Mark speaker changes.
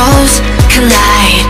Speaker 1: souls collide.